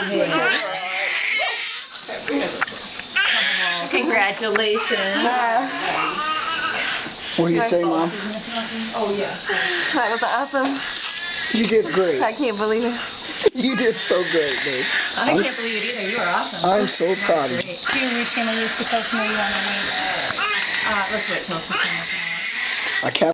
Congratulations. What do you say, Mom? Oh yeah. That was awesome. You did great. I can't believe it. You did so great, babe. I I'm, can't believe it either. You are awesome. I'm so proud of you. Great. Do you reach him and use the toast on the way? Uh, let's wait till it's I can't.